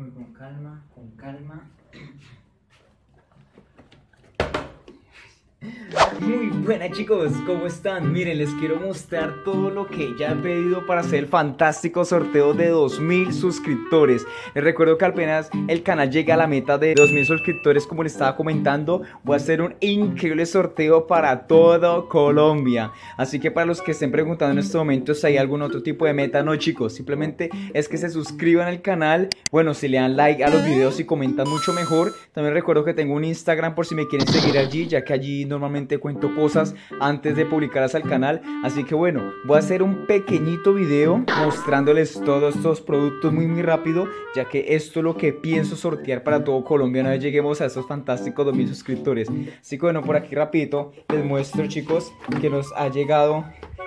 Muy con calma, con calma. Muy buenas chicos, ¿cómo están? Miren, les quiero mostrar todo lo que ya he pedido para hacer el fantástico sorteo de 2000 suscriptores. Les recuerdo que apenas el canal llega a la meta de 2000 suscriptores, como les estaba comentando, voy a hacer un increíble sorteo para todo Colombia. Así que para los que estén preguntando en estos momentos si hay algún otro tipo de meta, no chicos, simplemente es que se suscriban al canal. Bueno, si le dan like a los videos y comentan mucho mejor. También recuerdo que tengo un Instagram por si me quieren seguir allí, ya que allí normalmente cuento cosas antes de publicarlas al canal. Así que bueno, voy a hacer un pequeñito video mostrándoles todos estos productos muy muy rápido, ya que esto es lo que pienso sortear para todo Colombia una vez lleguemos a esos fantásticos 2000 suscriptores. Así que bueno, por aquí rapidito les muestro chicos que nos ha llegado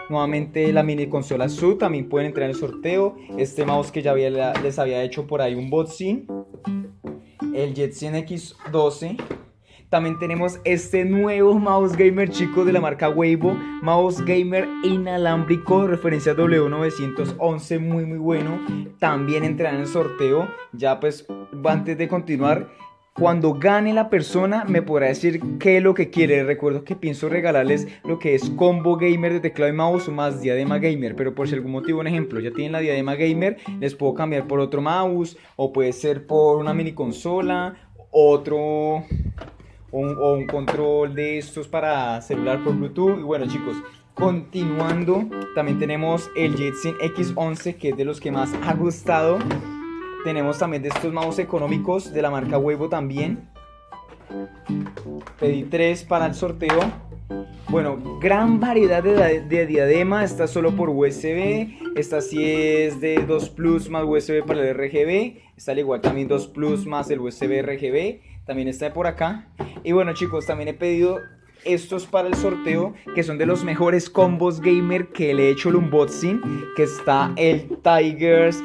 nuevamente la mini consola Su también pueden entrar en el sorteo este mouse que ya había, les había hecho por ahí un boxing el Jetson X12 también tenemos este nuevo mouse gamer chico de la marca Weibo, mouse gamer inalámbrico, referencia W911, muy muy bueno. También entrará en el sorteo. Ya pues antes de continuar, cuando gane la persona me podrá decir qué es lo que quiere. Recuerdo que pienso regalarles lo que es combo gamer de teclado y mouse más diadema gamer. Pero por si algún motivo, un ejemplo, ya tienen la diadema gamer, les puedo cambiar por otro mouse o puede ser por una mini consola, otro o un control de estos para celular por Bluetooth. Y bueno chicos, continuando, también tenemos el Jetson X11 que es de los que más ha gustado. Tenemos también de estos mouse económicos de la marca Huevo también. Pedí tres para el sorteo. Bueno, gran variedad de, de, diadema. Está solo por USB. Esta sí es de 2 Plus más USB para el RGB. Está al igual también 2 Plus más el USB RGB también está por acá. Y bueno chicos, también he pedido estos para el sorteo, que son de los mejores combos gamer que le he hecho el unboxing, que está el Tigers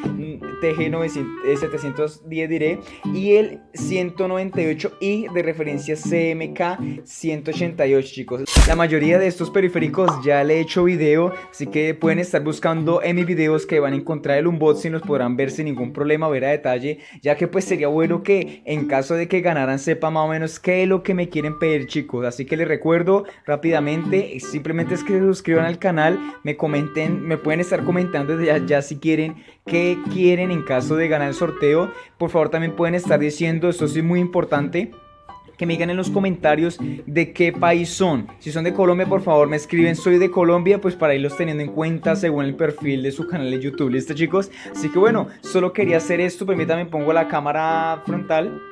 TG710 diré y el 198i de referencia CMK 188 chicos. La mayoría de estos periféricos ya le he hecho video, así que pueden estar buscando en mis videos que van a encontrar el unboxing, los podrán ver sin ningún problema, ver a detalle, ya que pues sería bueno que en caso de que ganaran sepa más o menos qué es lo que me quieren pedir chicos, así que les recuerdo rápidamente, simplemente es que se suscriban al canal, me comenten, me pueden estar comentando ya, ya si quieren qué quieren en caso de ganar el sorteo. Por favor también pueden estar diciendo, esto sí es muy importante, que me digan en los comentarios de qué país son. Si son de Colombia, por favor me escriben soy de Colombia, pues para irlos teniendo en cuenta según el perfil de su canal de YouTube. ¿Listo chicos? Así que bueno, solo quería hacer esto. Permítanme pongo la cámara frontal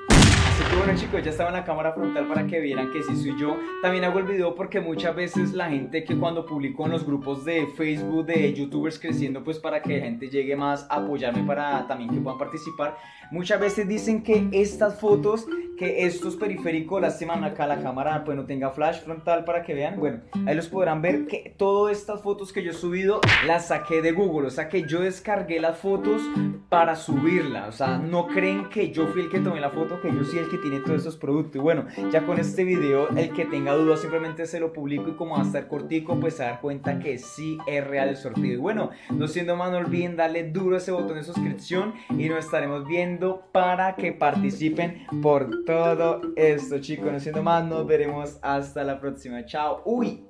bueno chicos, ya estaba en la cámara frontal para que vieran que sí soy yo. También hago el video porque muchas veces la gente que cuando publico en los grupos de Facebook de youtubers creciendo, pues para que la gente llegue más a apoyarme para también que puedan participar, muchas veces dicen que estas fotos, que estos periféricos, lástima acá la cámara pues no tenga flash frontal para que vean, bueno, ahí los podrán ver que todas estas fotos que yo he subido las saqué de Google, o sea que yo descargué las fotos para subirlas, o sea, no creen que yo fui el que tomé la foto, que yo sí el que tiene todos esos productos. Y bueno, ya con este video, el que tenga dudas simplemente se lo publico y como va a estar cortico, pues se dar cuenta que sí es real el sorteo. Y bueno, no siendo más, no olviden darle duro ese botón de suscripción y nos estaremos viendo para que participen por todo esto, chicos. No siendo más, nos veremos hasta la próxima. Chao. Uy.